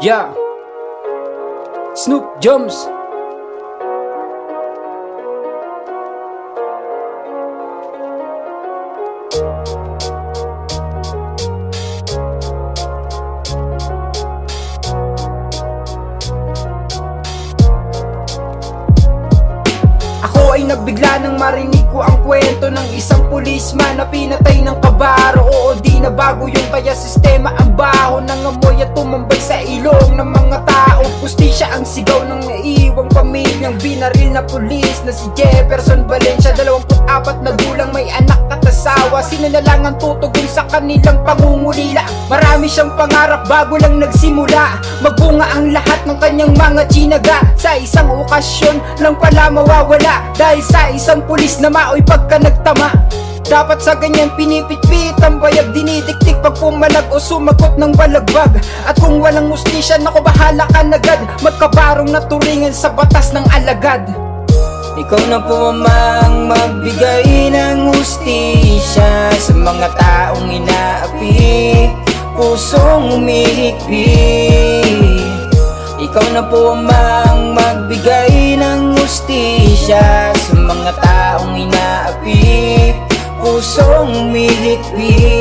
Yeah. Snoop Jones. Ako ay nagbigla nang marinig ko ang kwento ng isang pulisman na pinatay ng kabaro Oo di na bago yung kaya sistema ang baho. Ng amoy at tumambay sa ilong ng mga tao. Pustisya ang sigaw ng naiiwang pamilyang binaril na pulis na si Jefferson Valencia. 24 na gulang may anak at asawa. Sino na lang ang tutugon sa kanilang pangungulila. Marami siyang pangarap bago lang nagsimula. Magbunga ang lahat ng kanyang mga chinaga Sa isang okasyon lang pala mawawala. Dahil sa isang pulis na maoy pagka nagtama dapat sa ganyan pinipitpit ang bayag Dinidiktik. Pag pumalag o sumagot ng balagbag. At kung walang ustisya, nako bahala ka nagad Magkabarong na turingan sa batas ng alagad. Ikaw na po amang magbigay ng hustisya Sa mga taong inaapi Pusong umihikbi Ikaw na po amang magbigay ng hustisya Sa mga taong inaapi Pusong umihikbi